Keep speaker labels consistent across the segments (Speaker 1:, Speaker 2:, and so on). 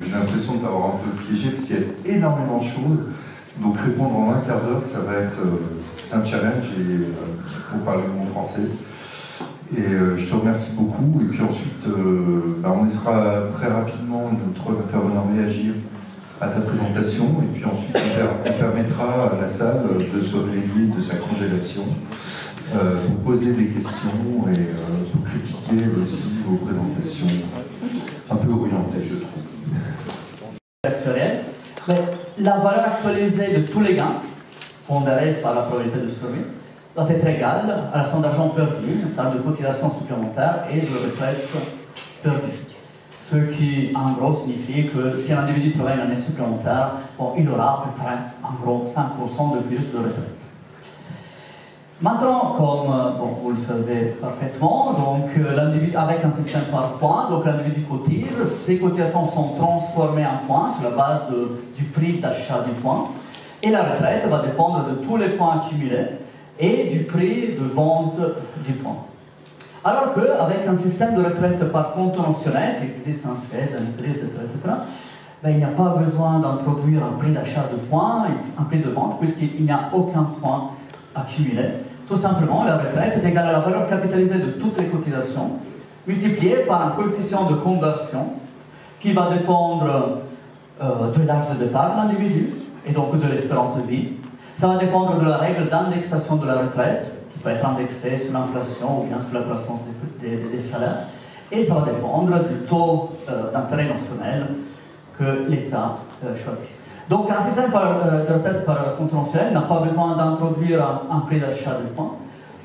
Speaker 1: J'ai l'impression d'avoir un peu piégé parce qu'il y a énormément de choses. Donc répondre en un quart d'heure, ça va être c'est un challenge et, pour parler de mon français. Et je te remercie beaucoup. Et puis ensuite, bah, on laissera très rapidement notre intervenant réagir à ta présentation. Et puis ensuite, on, permettra à la salle de se réveiller de sa congélation, euh, pour poser des questions et euh, pour critiquer aussi vos présentations un peu orientées, je trouve.
Speaker 2: La valeur actualisée de tous les gains, pondérée par la probabilité de survie, doit être égale à la somme d'argent perdu en termes de cotisation supplémentaire et de retraite perdue. Ce qui, en gros, signifie que si un individu travaille une année supplémentaire, il aura à peu près, en gros, 5% de plus de retraite. Maintenant, comme euh, vous le savez parfaitement, donc euh, avec un système par points, donc l'individu cotise, ces cotisations sont transformées en points sur la base du prix d'achat du point, et la retraite va dépendre de tous les points accumulés et du prix de vente du point. Alors qu'avec un système de retraite par compte notionnel qui existe en Suède, en Italie, etc., etc. Ben, il n'y a pas besoin d'introduire un prix d'achat de points, un prix de vente, puisqu'il n'y a aucun point accumulé. Tout simplement, la retraite est égale à la valeur capitalisée de toutes les cotisations, multipliée par un coefficient de conversion qui va dépendre euh, de l'âge de départ de l'individu et donc de l'espérance de vie. Ça va dépendre de la règle d'indexation de la retraite, peut être indexé sur l'inflation ou bien sur la croissance des, salaires. Et ça va dépendre du taux euh, d'intérêt national que l'État euh, choisit. Donc un système euh, de retraite par compte n'a pas besoin d'introduire un, prix d'achat de points,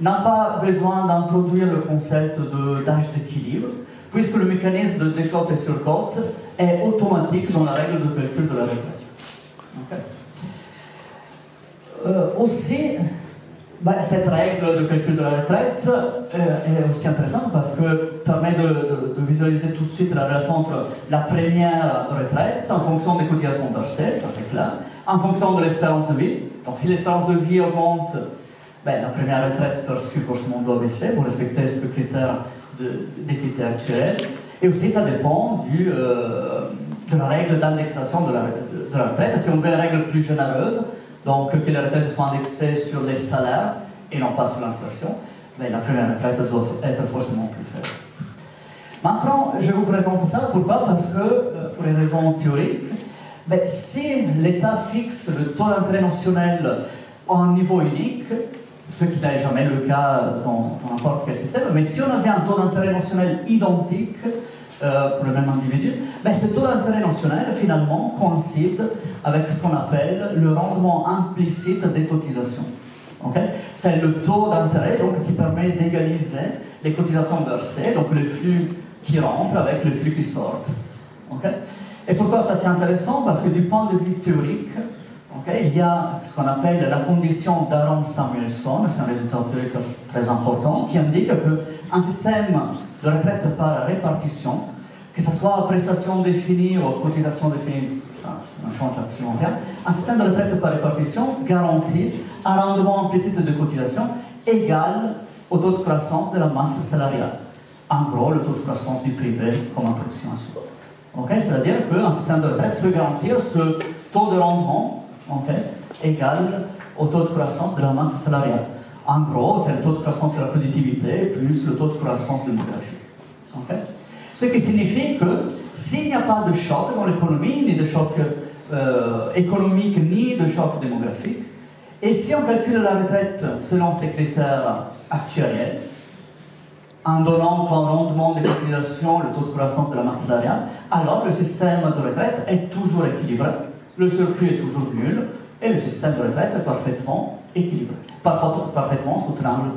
Speaker 2: n'a pas besoin d'introduire le concept d'âge d'équilibre, puisque le mécanisme de décote et surcote est automatique dans la règle de calcul de la retraite. aussi, bah, cette règle de calcul de la retraite euh, est aussi intéressante parce que permet de, visualiser tout de suite la relation entre la première retraite en fonction des cotisations versées, ça c'est clair, en fonction de l'espérance de vie. Donc si l'espérance de vie augmente, ben, la première retraite perçue forcément doit baisser pour respecter ce critère d'équité actuelle. Et aussi ça dépend du, euh, de la règle d'indexation de, de la retraite. Si on veut une règle plus généreuse, donc que les retraites soient indexées sur les salaires et non pas sur l'inflation, mais la première retraite doit être forcément plus faible. Maintenant, je vous présente ça, pourquoi? Parce que, euh, pour une raison théorique, ben, si l'État fixe le taux d'intérêt national à un niveau unique, ce qui n'est jamais le cas dans n'importe quel système, mais si on avait un taux d'intérêt national identique, euh, pour le même individu, mais ce taux d'intérêt national finalement coïncide avec ce qu'on appelle le rendement implicite des cotisations. C'est le taux d'intérêt qui permet d'égaliser les cotisations versées, donc le flux qui rentre avec le flux qui sort. Et pourquoi ça c'est intéressant? Parce que du point de vue théorique, il y a ce qu'on appelle la condition d'Aaron Samuelson, c'est un résultat théorique très important, qui indique qu'un système de retraite par répartition que ce soit prestation définie ou cotisation définie, ça, ne change absolument rien, un système de retraite par répartition garantit un rendement implicite de cotisation égal au taux de croissance de la masse salariale. En gros, le taux de croissance du privé comme approximation. C'est-à-dire qu'un système de retraite peut garantir ce taux de rendement égal au taux de croissance de la masse salariale. En gros, c'est le taux de croissance de la productivité plus le taux de croissance démographique. Ce qui signifie que s'il n'y a pas de choc dans l'économie, ni de choc euh, économique, ni de choc démographique, et si on calcule la retraite selon ces critères actuels, en donnant comme rendement des cotisations le taux de croissance de la masse salariale, alors le système de retraite est toujours équilibré, le surplus est toujours nul, et le système de retraite est parfaitement équilibré, parfaitement soutenable.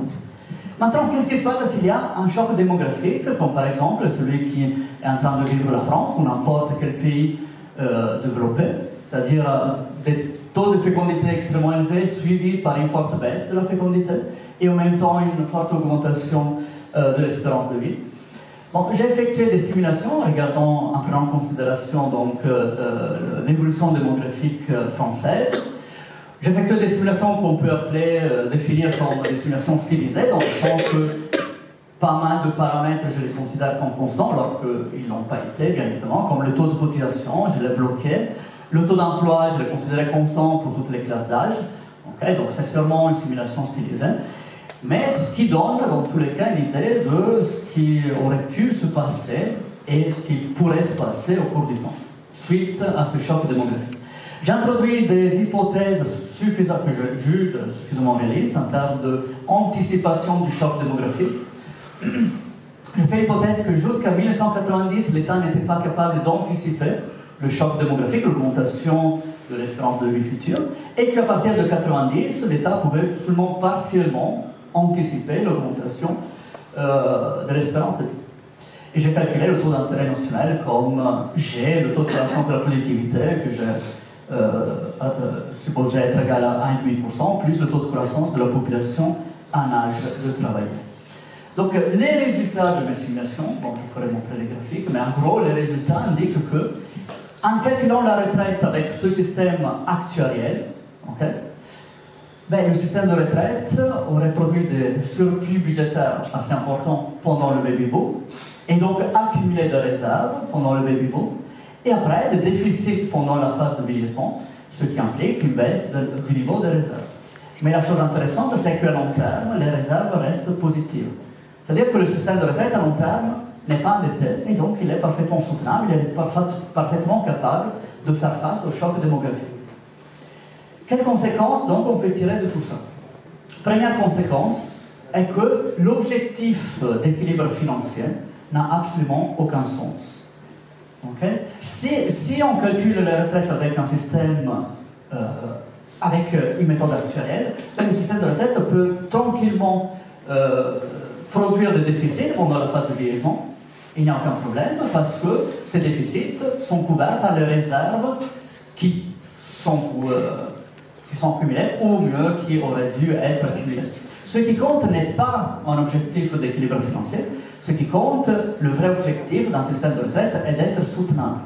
Speaker 2: Maintenant, qu'est-ce qui se passe s'il y a un choc démographique, comme par exemple celui qui est en train de vivre la France ou n'importe quel pays euh, développé, c'est-à-dire euh, des taux de fécondité extrêmement élevés suivis par une forte baisse de la fécondité et en même temps une forte augmentation euh, de l'espérance de vie. Bon, j'ai effectué des simulations regardant, en prenant en considération donc l'évolution démographique française. J'effectue des simulations qu'on peut appeler, euh, définir comme des simulations stylisées, dans le sens que pas mal de paramètres, je les considère comme constants, alors qu'ils n'ont pas été, bien évidemment, comme le taux de cotisation, je l'ai bloqué. Le taux d'emploi, je l'ai considéré constant pour toutes les classes d'âge. donc c'est sûrement une simulation stylisée. Mais ce qui donne, dans tous les cas, une idée de ce qui aurait pu se passer et ce qui pourrait se passer au cours du temps, suite à ce choc démographique. J'introduis des hypothèses suffisamment, que je juge suffisamment réalistes en termes d'anticipation du choc démographique. Je fais l'hypothèse que jusqu'à 1990, l'État n'était pas capable d'anticiper le choc démographique, l'augmentation de l'espérance de vie future, et qu'à partir de 1990, l'État pouvait seulement partiellement anticiper l'augmentation euh, de l'espérance de vie. Et j'ai calculé le taux d'intérêt national comme G, le taux de croissance de la productivité, que j'ai euh, euh, supposé être égal à 1,5%, plus le taux de croissance de la population en âge de travailler. Donc les résultats de mes simulations, bon je pourrais montrer les graphiques, mais en gros les résultats indiquent que en calculant la retraite avec ce système actuariel, ben, le système de retraite aurait produit des surplus budgétaires assez importants pendant le baby boom, et donc accumulé des réserves pendant le baby boom, et après des déficits pendant la phase de vieillissement, ce qui implique une baisse du niveau des réserves. Mais la chose intéressante, c'est qu'à long terme, les réserves restent positives. C'est-à-dire que le système de retraite à long terme n'est pas endetté et donc il est parfaitement soutenable, il est parfaitement capable de faire face au choc démographique. Quelles conséquences donc on peut tirer de tout ça? Première conséquence est que l'objectif d'équilibre financier n'a absolument aucun sens. Si, on calcule la retraite avec un système, euh, avec une méthode actuelle, le système de retraite peut tranquillement euh, produire des déficits pendant la phase de vieillissement. Il n'y a aucun problème parce que ces déficits sont couverts par les réserves qui sont, euh, qui sont accumulées ou mieux qui auraient dû être accumulées. Ce qui compte n'est pas un objectif d'équilibre financier, ce qui compte, le vrai objectif d'un système de retraite est d'être soutenable.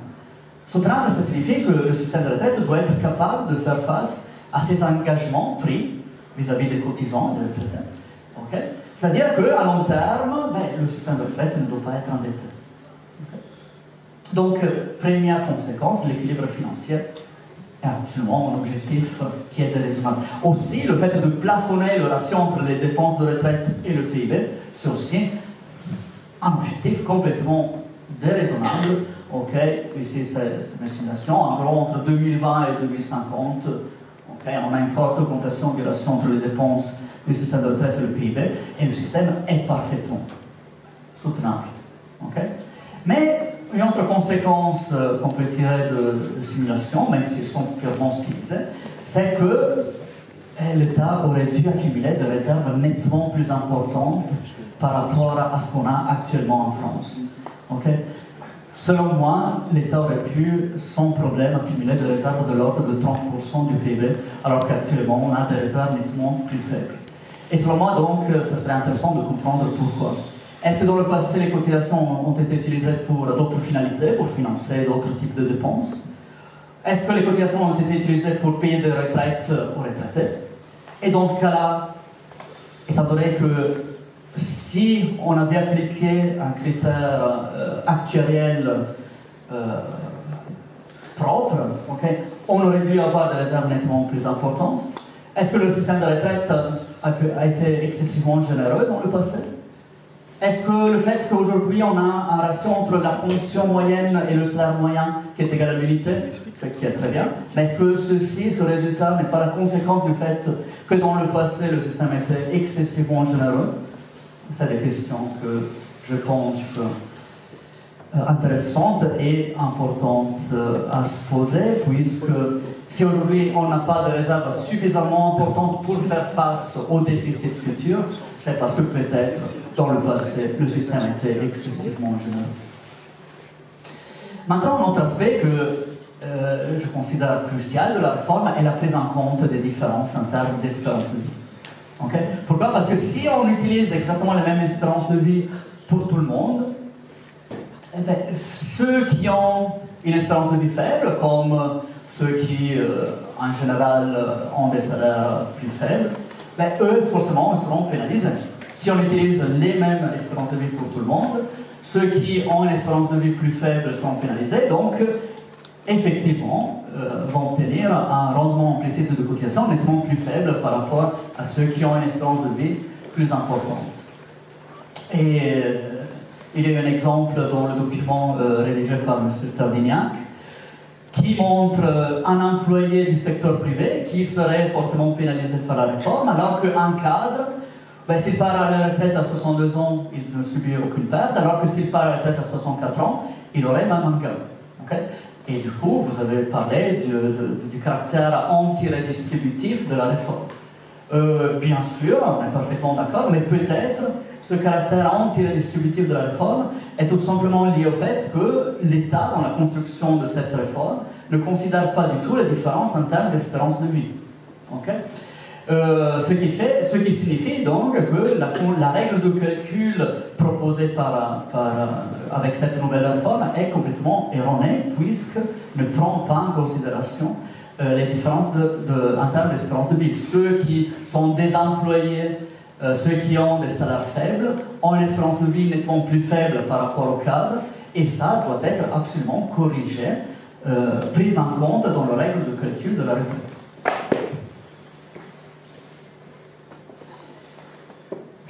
Speaker 2: Soutenable, ça signifie que le système de retraite doit être capable de faire face à ses engagements pris vis-à-vis des cotisants de retraite. C'est-à-dire qu'à long terme, ben, le système de retraite ne doit pas être endetté. Donc, euh, première conséquence, l'équilibre financier est absolument un objectif qui est déraisonnable. Aussi, le fait de plafonner le ratio entre les dépenses de retraite et le PIB, c'est aussi un objectif complètement déraisonnable. Ok, ici c'est. En gros, entre 2020 et 2050, on a une forte augmentation du ratio entre les dépenses le système de retraite et le PIB, et le système est parfaitement soutenable. Mais une autre conséquence euh, qu'on peut tirer de, de simulation, même s'ils sont purement stylisés, c'est que euh, l'État aurait dû accumuler des réserves nettement plus importantes par rapport à ce qu'on a actuellement en France. Selon moi, l'État aurait pu, sans problème, accumuler des réserves de l'ordre de 30% du PIB, alors qu'actuellement, on a des réserves nettement plus faibles. Et selon moi, donc, ce euh, serait intéressant de comprendre pourquoi. Est-ce que dans le passé, les cotisations ont été utilisées pour d'autres finalités, pour financer d'autres types de dépenses? Est-ce que les cotisations ont été utilisées pour payer des retraites aux retraités? Et dans ce cas-là, étant donné que si on avait appliqué un critère euh, actuariel euh, propre, on aurait dû avoir des réserves nettement plus importantes. Est-ce que le système de retraite a, été excessivement généreux dans le passé? Est-ce que le fait qu'aujourd'hui on a un ratio entre la pension moyenne et le salaire moyen qui est égal à l'unité, ce qui est très bien, mais est-ce que ceci, ce résultat, n'est pas la conséquence du fait que dans le passé le système était excessivement généreux? C'est des questions que je pense euh, intéressantes et importantes euh, à se poser, puisque si aujourd'hui on n'a pas de réserve suffisamment importante pour faire face aux déficits futurs, c'est parce que peut-être dans le passé le système était excessivement généreux. Maintenant, un autre aspect que euh, je considère crucial de la réforme est la prise en compte des différences en termes d'espérance. Pourquoi? Parce que si on utilise exactement la même espérance de vie pour tout le monde, eh ben, ceux qui ont une espérance de vie faible, comme ceux qui, euh, en général, euh, ont des salaires plus faibles, ben, eux, forcément, seront pénalisés. Si on utilise les mêmes espérances de vie pour tout le monde, ceux qui ont une espérance de vie plus faible seront pénalisés, donc effectivement euh, vont obtenir un rendement implicite de cotisation nettement plus faible par rapport à ceux qui ont une espérance de vie plus importante. Et euh, il y a un exemple dans le document euh, rédigé par M. Stardignac qui montre un employé du secteur privé qui serait fortement pénalisé par la réforme, alors qu'un cadre ben, s'il part à la retraite à 62 ans, il ne subit aucune perte, alors que s'il part à la retraite à 64 ans, il aurait même un gain. Et du coup, vous avez parlé du caractère anti-redistributif de la réforme. Euh, bien sûr, on est parfaitement d'accord, mais peut-être ce caractère anti-redistributif de la réforme est tout simplement lié au fait que l'État, dans la construction de cette réforme, ne considère pas du tout la différence en termes d'espérance de vie. Euh, ce, qui signifie donc que la, règle de calcul proposée euh, avec cette nouvelle réforme est complètement erronée puisque ne prend pas en considération euh, les différences en termes d'espérance de vie. Ceux qui sont désemployés, ceux qui ont des salaires faibles, ont une espérance de vie nettement plus faible par rapport au cadre et ça doit être absolument corrigé, pris en compte dans la règle de calcul de la retraite.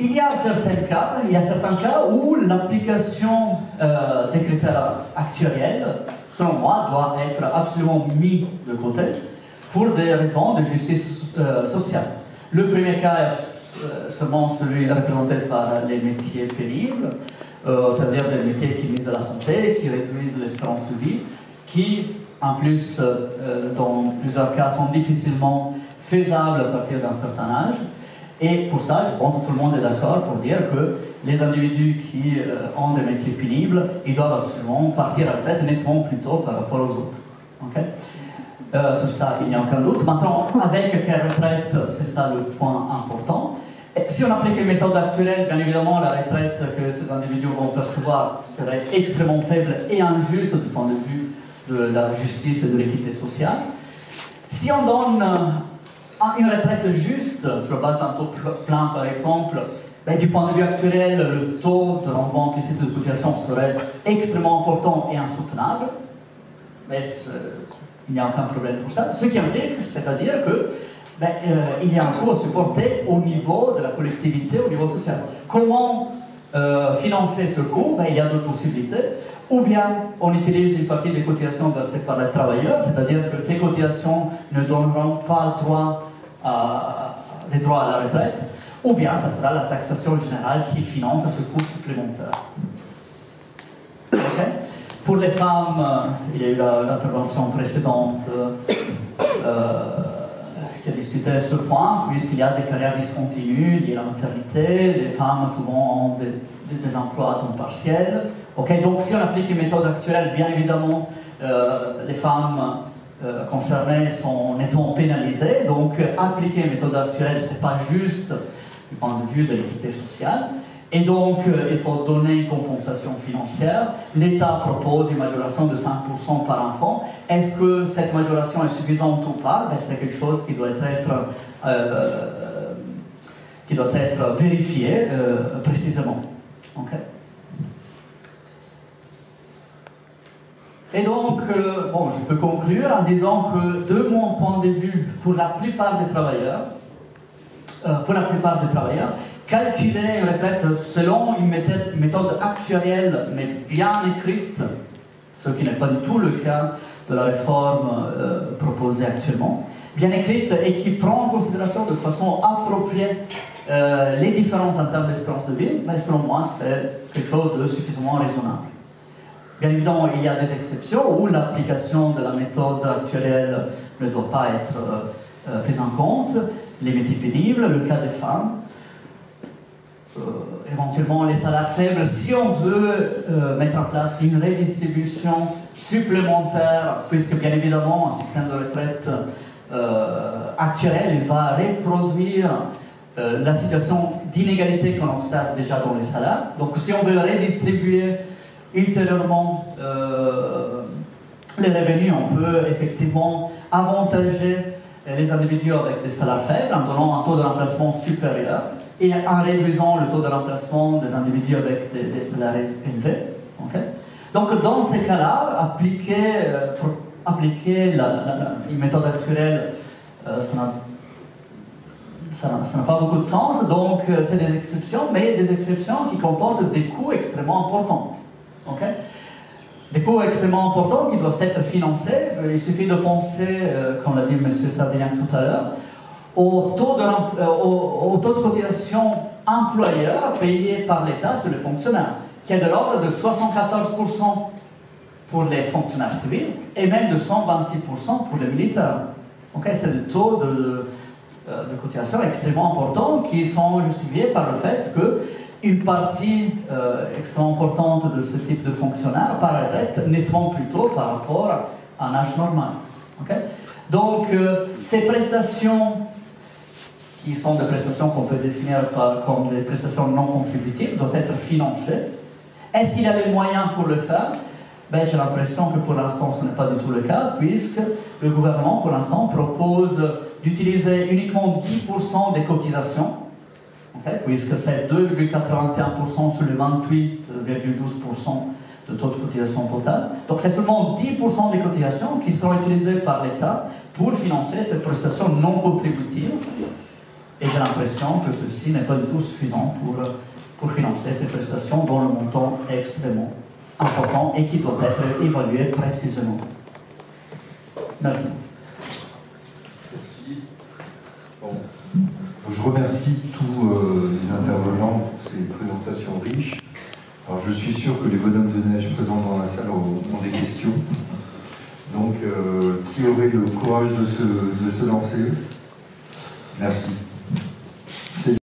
Speaker 2: Il y a certains cas, il y a certains cas où l'application euh, des critères actuels, selon moi, doit être absolument mis de côté pour des raisons de justice euh, sociale. Le premier cas est euh, seulement celui représenté par les métiers pénibles, c'est-à-dire des métiers qui nuisent à la santé, qui réduisent l'espérance de vie, qui, en plus, dans plusieurs cas, sont difficilement faisables à partir d'un certain âge. Et pour ça, je pense que tout le monde est d'accord pour dire que les individus qui euh, ont des métiers pénibles, ils doivent absolument partir à la retraite nettement plus tôt par rapport aux autres. Okay euh, sur ça, il n'y a aucun doute. Maintenant, avec quelle retraite, c'est ça le point important. Si on applique les méthodes actuelles, bien évidemment, la retraite que ces individus vont percevoir serait extrêmement faible et injuste du point de vue de la justice et de l'équité sociale. Si on donne ah, une retraite juste, sur base d'un taux plein par exemple, ben, du point de vue actuel, le taux de rendement implicite de cotisation serait extrêmement important et insoutenable, mais il n'y a aucun problème pour ça. Ce qui implique, c'est-à-dire que ben, euh, il y a un coût à supporter au niveau de la collectivité, au niveau social. Comment euh, financer ce coût? Ben, Il y a deux possibilités. Ou bien on utilise une partie des cotisations versées par les travailleurs, c'est-à-dire que ces cotisations ne donneront pas droit des droits à la retraite, ou bien ça sera la taxation générale qui finance ce coût supplémentaire. Pour les femmes, euh, il y a eu l'intervention précédente euh, qui a discuté ce point, puisqu'il y a des carrières discontinues liées à la maternité, les femmes souvent ont des, emplois à temps partiel. donc si on applique une méthode actuelle, bien évidemment, euh, les femmes euh, concernés sont nettement pénalisés. Donc, appliquer une méthode actuelle, ce n'est pas juste du point de vue de l'équité sociale. Et donc, euh, il faut donner une compensation financière. L'État propose une majoration de 5% par enfant. Est-ce que cette majoration est suffisante ou pas? Ben, C'est quelque chose qui doit être, euh, qui doit être vérifié précisément. Et donc, euh, bon, je peux conclure en disant que de mon point de vue, pour la plupart des travailleurs, euh, pour la plupart des travailleurs, calculer une retraite selon une méthode, actuelle, mais bien écrite, ce qui n'est pas du tout le cas de la réforme euh, proposée actuellement, bien écrite et qui prend en considération de façon appropriée les différences en termes d'espérance de vie, mais selon moi, c'est quelque chose de suffisamment raisonnable. Bien évidemment, il y a des exceptions où l'application de la méthode actuelle ne doit pas être euh, euh, prise en compte. Les métiers pénibles, le cas des femmes, euh, éventuellement les salaires faibles. Si on veut mettre en place une redistribution supplémentaire, puisque bien évidemment un système de retraite actuel va reproduire la situation d'inégalité qu'on observe déjà dans les salaires. Donc si on veut redistribuer ultérieurement euh, les revenus, on peut effectivement avantager les individus avec des salaires faibles en donnant un taux de remplacement supérieur. et en réduisant le taux de remplacement des individus avec des, salaires élevés. Donc dans ces cas-là, appliquer, euh, appliquer la, méthode actuelle, euh, ça n'a pas beaucoup de sens, donc euh, c'est des exceptions, mais des exceptions qui comportent des coûts extrêmement importants. Des coûts extrêmement importants qui doivent être financés. Il suffit de penser, comme l'a dit M. Sardinian tout à l'heure, au taux de, euh, au, de cotisation employeur payé par l'État sur les fonctionnaires, qui est de l'ordre de 74% pour les fonctionnaires civils et même de 126% pour les militaires. c'est des taux de, euh, de, cotisation extrêmement importants qui sont justifiés par le fait qu'une partie euh, extrêmement importante de ce type de fonctionnaires paraît nettement plus tôt par rapport à un âge normal. Donc, ces prestations qui sont des prestations qu'on peut définir comme des prestations non contributives, doivent être financées. Est-ce qu'il a les moyens pour le faire? Ben, J'ai l'impression que pour l'instant ce n'est pas du tout le cas, puisque le gouvernement pour l'instant propose d'utiliser uniquement 10% des cotisations, puisque c'est 2,81% sur les 28,12% de taux de cotisation total. Donc c'est seulement 10% des cotisations qui seront utilisées par l'État pour financer ces prestations non contributives et j'ai l'impression que ceci n'est pas du tout suffisant pour, pour financer ces prestations dont le montant est extrêmement important et qui doit être évalué précisément.
Speaker 1: Merci. Je remercie tous euh, les intervenants pour ces présentations riches. Alors je suis sûr que les bonhommes de neige présents dans la salle ont, des questions. Donc, euh, qui aurait le courage de se, de se lancer? Merci.